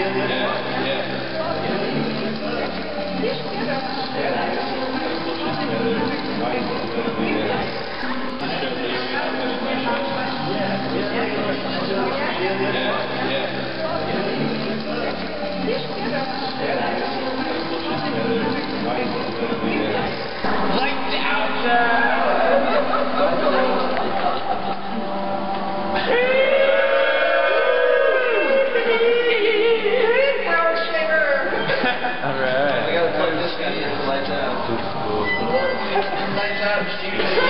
Alright. Santos.